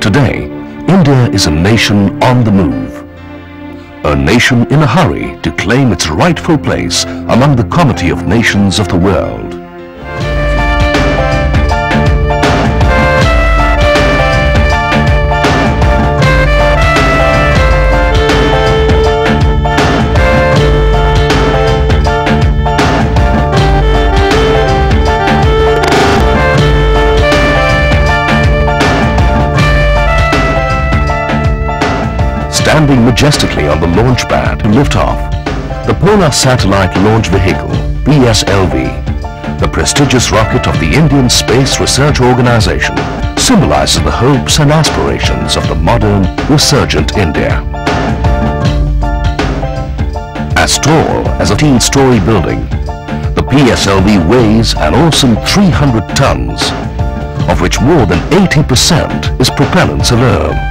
Today, India is a nation on the move. A nation in a hurry to claim its rightful place among the comity of nations of the world. Majestically on the launch pad to lift off, the Polar Satellite Launch Vehicle, PSLV, the prestigious rocket of the Indian Space Research Organization, symbolizes the hopes and aspirations of the modern, resurgent India. As tall as a 18-story building, the PSLV weighs an awesome 300 tons, of which more than 80% is propellants alone.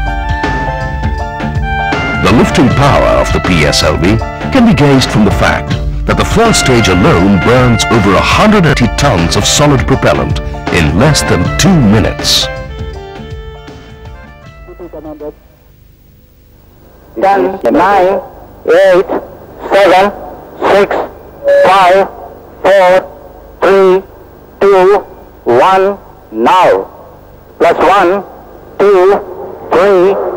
The power of the PSLV can be gauged from the fact that the first stage alone burns over 180 tons of solid propellant in less than two minutes. Ten, nine, eight, seven, six, five, four, three, two, one. Now, plus one, two, three,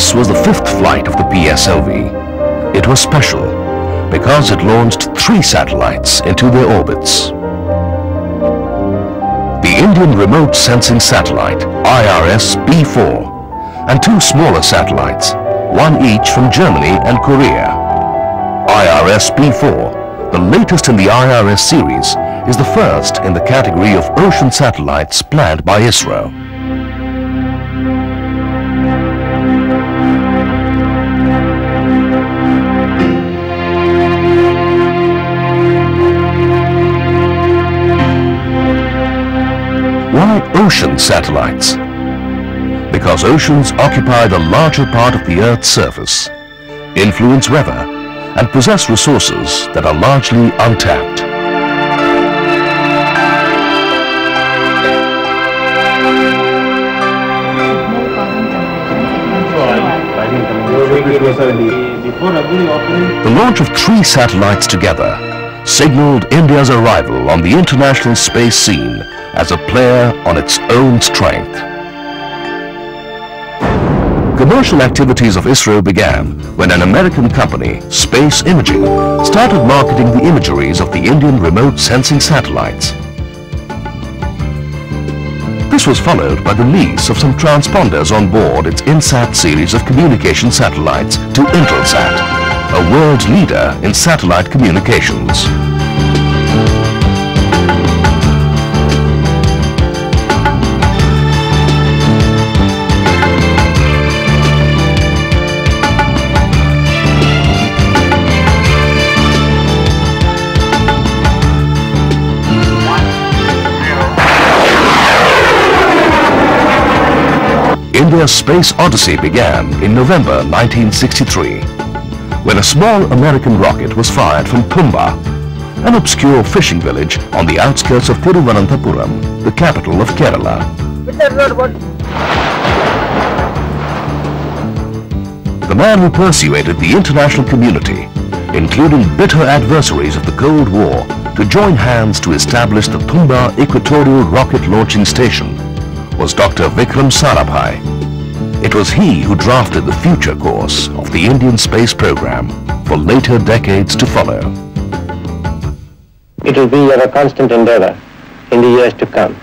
This was the fifth flight of the PSLV, it was special because it launched three satellites into their orbits. The Indian Remote Sensing Satellite, IRS-P4, and two smaller satellites, one each from Germany and Korea. IRS-P4, the latest in the IRS series, is the first in the category of ocean satellites planned by ISRO. Ocean satellites? Because oceans occupy the larger part of the Earth's surface, influence weather, and possess resources that are largely untapped. The launch of three satellites together signaled India's arrival on the international space scene as a player on its own strength. Commercial activities of ISRO began when an American company, Space Imaging, started marketing the imageries of the Indian remote sensing satellites. This was followed by the lease of some transponders on board its INSAT series of communication satellites to Intelsat, a world leader in satellite communications. India's space odyssey began in November 1963, when a small American rocket was fired from Thumba, an obscure fishing village on the outskirts of Thiruvananthapuram, the capital of Kerala. The man who persuaded the international community, including bitter adversaries of the Cold War, to join hands to establish the Thumba Equatorial Rocket Launching Station was Dr. Vikram Sarabhai. It was he who drafted the future course of the Indian space program for later decades to follow. It will be our constant endeavor in the years to come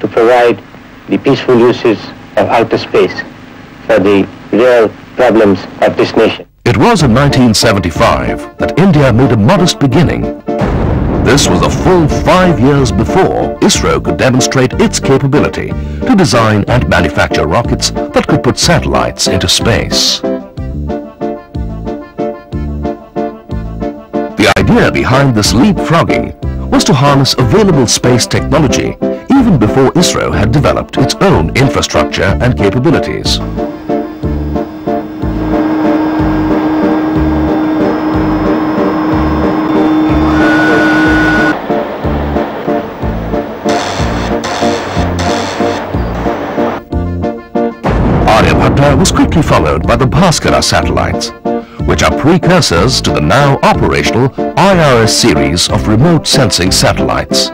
to provide the peaceful uses of outer space for the real problems of this nation. It was in 1975 that India made a modest beginning. This was a full five years before ISRO could demonstrate its capability design and manufacture rockets that could put satellites into space. The idea behind this leapfrogging was to harness available space technology even before ISRO had developed its own infrastructure and capabilities. Aryabhatta was quickly followed by the Bhaskara satellites, which are precursors to the now operational IRS series of remote sensing satellites.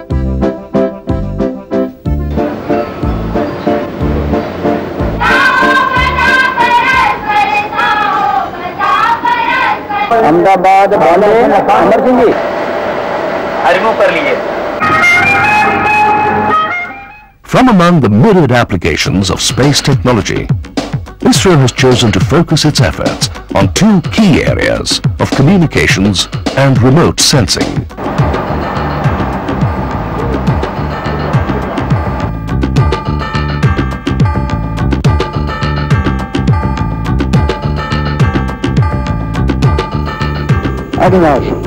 Ahmedabad Bombay Amar Singh ji From among the myriad applications of space technology, ISRO has chosen to focus its efforts on two key areas of communications and remote sensing. Adénage.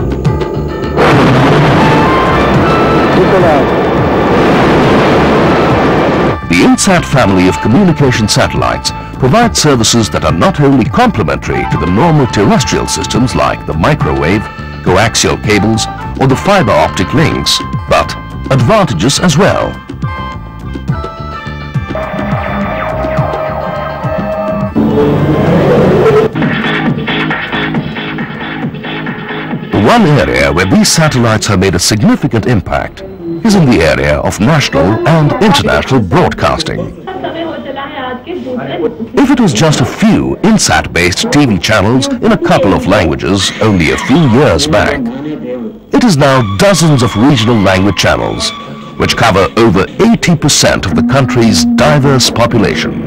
The INSAT family of communication satellites provide services that are not only complementary to the normal terrestrial systems like the microwave, coaxial cables or the fiber optic links, but advantages as well. One area where these satellites have made a significant impact is in the area of national and international broadcasting. If it was just a few INSAT-based TV channels in a couple of languages only a few years back, it is now dozens of regional language channels, which cover over 80% of the country's diverse population.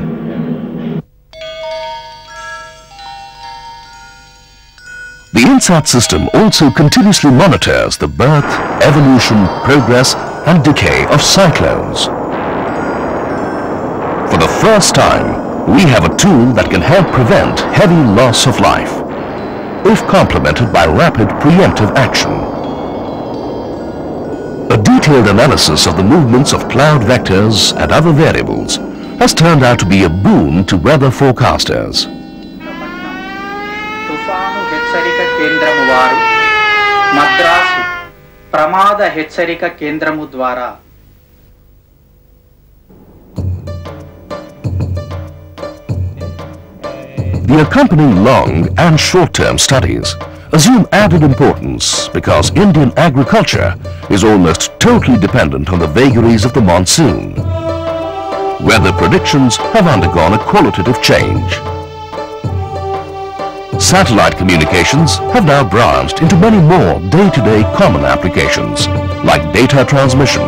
The INSAT system also continuously monitors the birth, evolution, progress and decay of cyclones. For the first time, we have a tool that can help prevent heavy loss of life, if complemented by rapid preemptive action. A detailed analysis of the movements of cloud vectors and other variables has turned out to be a boon to weather forecasters. తుఫాను హెచ్చరిక కేంద్రము వారు మద్రాసు ప్రమాద హెచ్చరిక కేంద్రము ద్వారా The accompanying long and short-term studies assume added importance because Indian agriculture is almost totally dependent on the vagaries of the monsoon. Weather predictions have undergone a qualitative change. Satellite communications have now branched into many more day-to-day common applications like data transmission,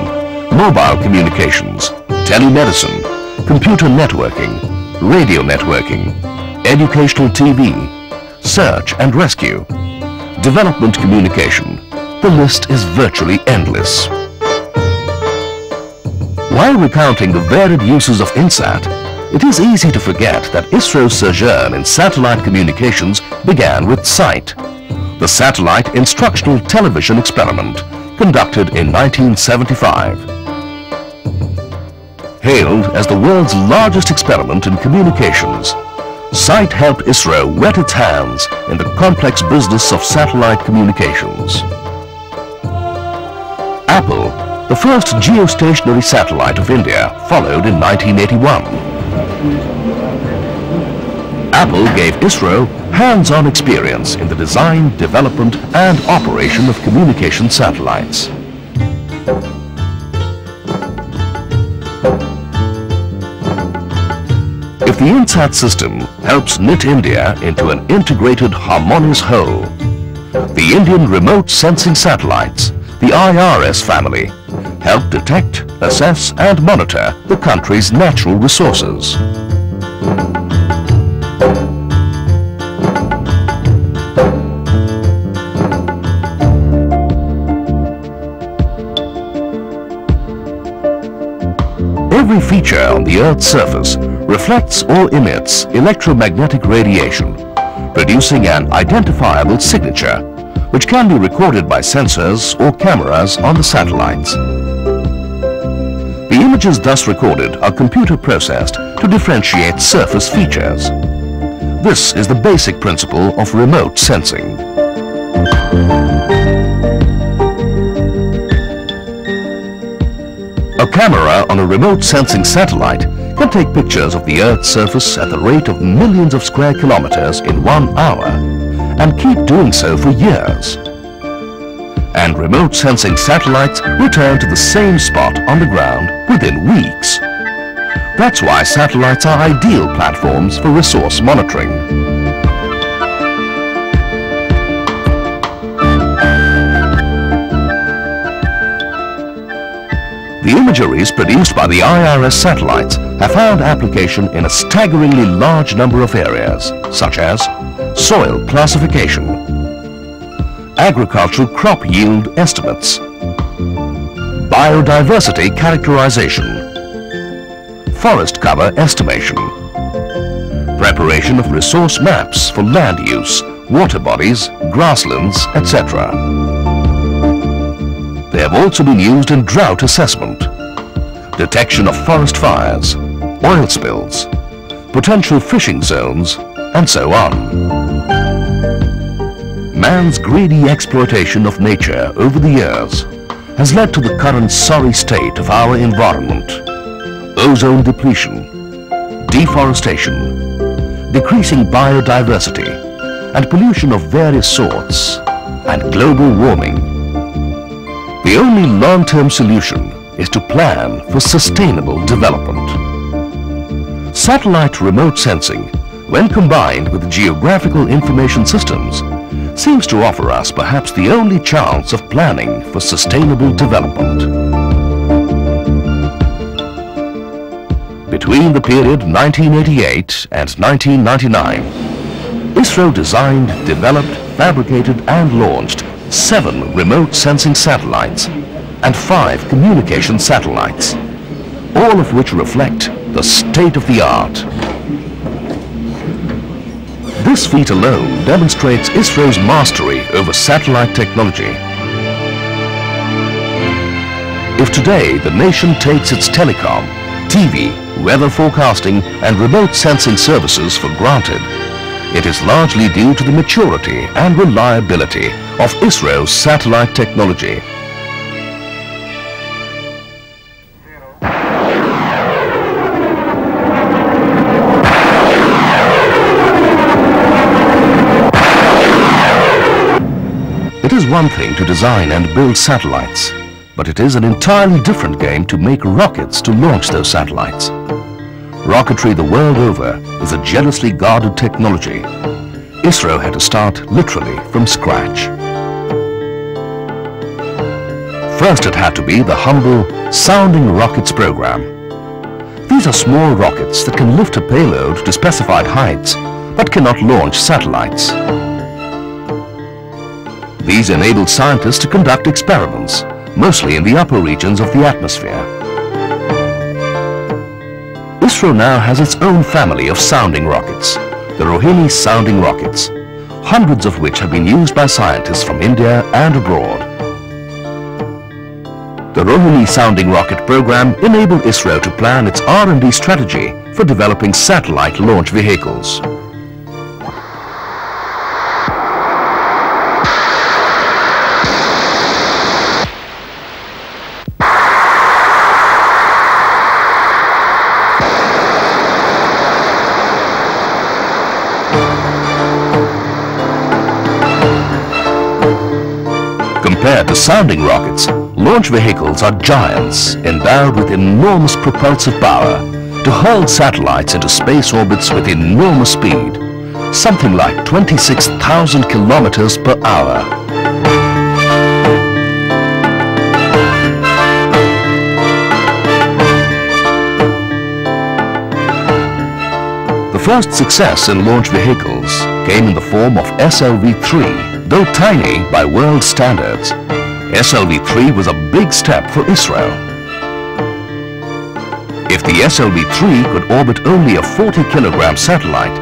mobile communications, telemedicine, computer networking, radio networking, educational TV, search and rescue, development communication. The list is virtually endless. While recounting the varied uses of INSAT, it is easy to forget that ISRO's sojourn in satellite communications began with SITE, the Satellite Instructional Television Experiment, conducted in 1975. Hailed as the world's largest experiment in communications, SITE helped ISRO wet its hands in the complex business of satellite communications. Apple, the first geostationary satellite of India, followed in 1981. Apple gave ISRO hands-on experience in the design, development and operation of communication satellites. If the INSAT system helps knit India into an integrated harmonious whole, the Indian Remote Sensing Satellites, the IRS family, help detect, assess and monitor the country's natural resources. Every feature on the Earth's surface reflects or emits electromagnetic radiation, producing an identifiable signature, which can be recorded by sensors or cameras on the satellites. The images thus recorded are computer processed to differentiate surface features. This is the basic principle of remote sensing. Camera on a remote sensing satellite can take pictures of the Earth's surface at the rate of millions of square kilometers in one hour and keep doing so for years. And remote sensing satellites return to the same spot on the ground within weeks. That's why satellites are ideal platforms for resource monitoring. The imageries produced by the IRS satellites have found application in a staggeringly large number of areas, such as soil classification, agricultural crop yield estimates, biodiversity characterization, forest cover estimation, preparation of resource maps for land use, water bodies, grasslands, etc. They have also been used in drought assessment, detection of forest fires, oil spills, potential fishing zones, and so on. Man's greedy exploitation of nature over the years has led to the current sorry state of our environment. Ozone depletion, deforestation, decreasing biodiversity, and pollution of various sorts, and global warming the only long-term solution is to plan for sustainable development. Satellite remote sensing, when combined with geographical information systems, seems to offer us perhaps the only chance of planning for sustainable development. Between the period 1988 and 1999, ISRO designed, developed, fabricated and launched seven remote sensing satellites and five communication satellites, all of which reflect the state of the art. This feat alone demonstrates ISRO's mastery over satellite technology. If today the nation takes its telecom, TV, weather forecasting and remote sensing services for granted, it is largely due to the maturity and reliability of ISRO's satellite technology. It is one thing to design and build satellites, but it is an entirely different game to make rockets to launch those satellites. Rocketry the world over is a jealously guarded technology. ISRO had to start literally from scratch. First it had to be the humble Sounding Rockets program. These are small rockets that can lift a payload to specified heights but cannot launch satellites. These enabled scientists to conduct experiments, mostly in the upper regions of the atmosphere. ISRO now has its own family of sounding rockets, the Rohini sounding rockets, hundreds of which have been used by scientists from India and abroad. The Rohini sounding rocket program enabled ISRO to plan its R&D strategy for developing satellite launch vehicles. Compared to sounding rockets, launch vehicles are giants endowed with enormous propulsive power to hurl satellites into space orbits with enormous speed, something like 26,000 kilometers per hour. The first success in launch vehicles came in the form of SLV-3, though tiny by world standards. SLV-3 was a big step for ISRO. If the SLV-3 could orbit only a 40 kilogram satellite,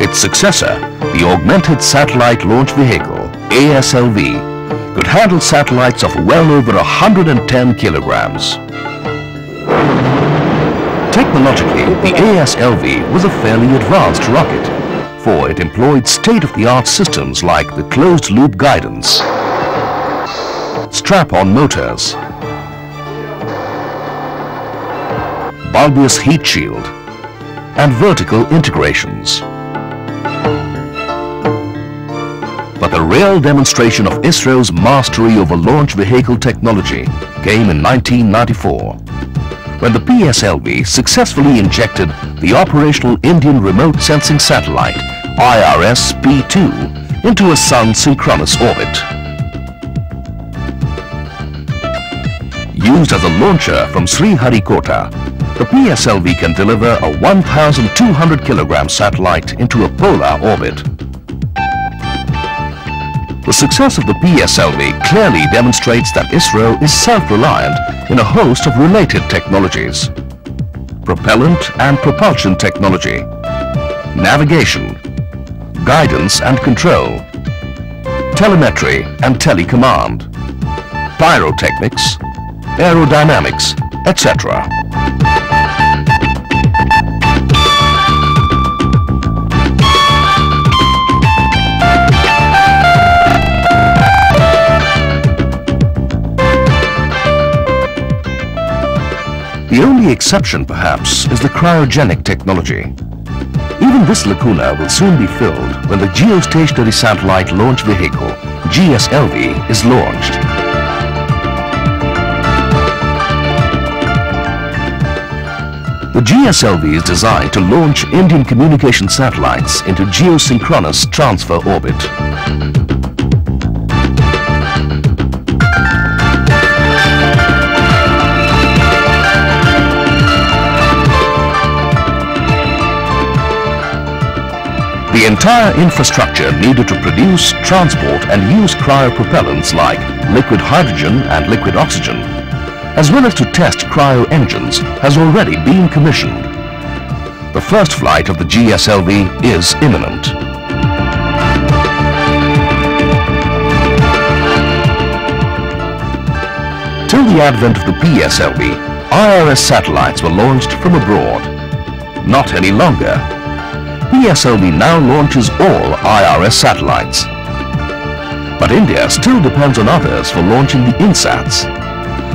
its successor, the Augmented Satellite Launch Vehicle, ASLV, could handle satellites of well over 110 kilograms. Technologically, the ASLV was a fairly advanced rocket, for it employed state-of-the-art systems like the closed-loop guidance, strap-on motors, bulbous heat shield, and vertical integrations. But the real demonstration of ISRO's mastery over launch vehicle technology came in 1994 when the PSLV successfully injected the operational Indian Remote Sensing Satellite IRS-P2 into a Sun synchronous orbit. Used as a launcher from Sriharikota, the PSLV can deliver a 1,200 kilogram satellite into a polar orbit. The success of the PSLV clearly demonstrates that ISRO is self-reliant in a host of related technologies. Propellant and propulsion technology, navigation, guidance and control, telemetry and telecommand, pyrotechnics, aerodynamics, etc. The only exception, perhaps, is the cryogenic technology. Even this lacuna will soon be filled when the Geostationary Satellite Launch Vehicle, GSLV, is launched. The GSLV is designed to launch Indian communication satellites into geosynchronous transfer orbit. The entire infrastructure needed to produce, transport and use cryopropellants like liquid hydrogen and liquid oxygen, as well as to test cryo engines, has already been commissioned. The first flight of the GSLV is imminent. Till the advent of the PSLV, IRS satellites were launched from abroad. Not any longer. PSLV now launches all IRS satellites. But India still depends on others for launching the INSATs.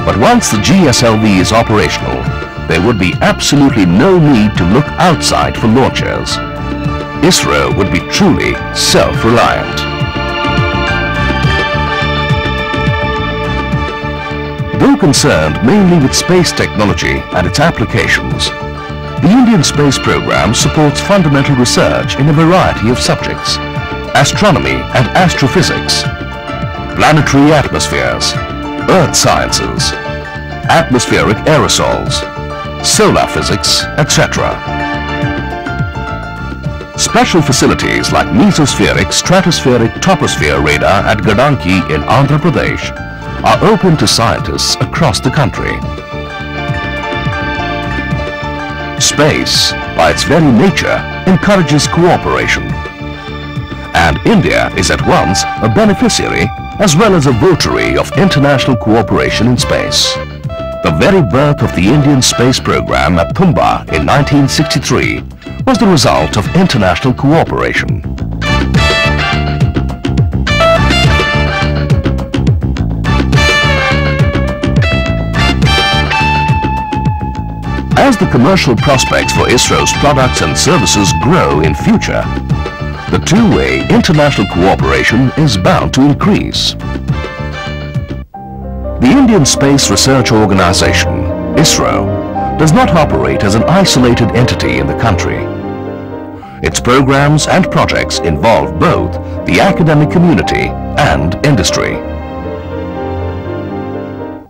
But once the GSLV is operational, there would be absolutely no need to look outside for launchers. ISRO would be truly self-reliant. Though concerned mainly with space technology and its applications, the Indian Space Program supports fundamental research in a variety of subjects, astronomy and astrophysics, planetary atmospheres, earth sciences, atmospheric aerosols, solar physics, etc. Special facilities like mesospheric, stratospheric, troposphere radar at Gadanki in Andhra Pradesh are open to scientists across the country. Space, by its very nature, encourages cooperation. And India is at once a beneficiary as well as a votary of international cooperation in space. The very birth of the Indian space program at Thumba in 1963 was the result of international cooperation. As the commercial prospects for ISRO's products and services grow in future, the two-way international cooperation is bound to increase. The Indian Space Research Organization, ISRO, does not operate as an isolated entity in the country. Its programs and projects involve both the academic community and industry.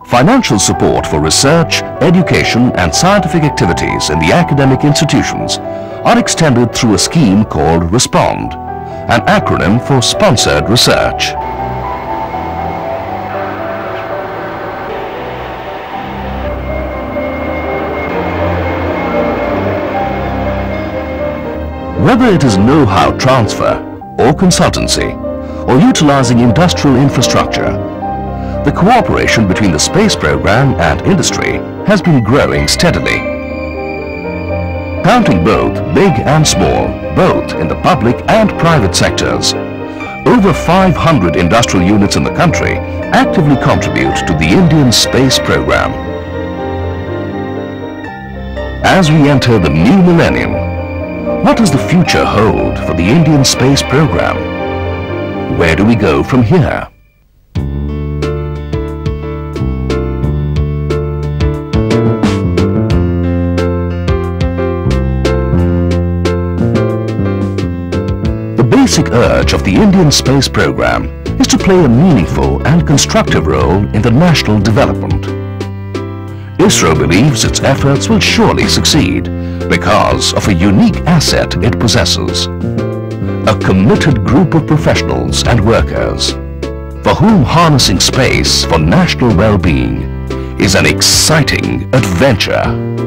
Financial support for research, education and scientific activities in the academic institutions are extended through a scheme called RESPOND, an acronym for Sponsored Research. Whether it is know-how transfer or consultancy or utilizing industrial infrastructure, the cooperation between the space program and industry has been growing steadily. Counting both big and small, both in the public and private sectors, over 500 industrial units in the country actively contribute to the Indian space program. As we enter the new millennium, what does the future hold for the Indian space program? Where do we go from here? Basic urge of the Indian space program is to play a meaningful and constructive role in the national development. ISRO believes its efforts will surely succeed because of a unique asset it possesses. A committed group of professionals and workers for whom harnessing space for national well-being is an exciting adventure.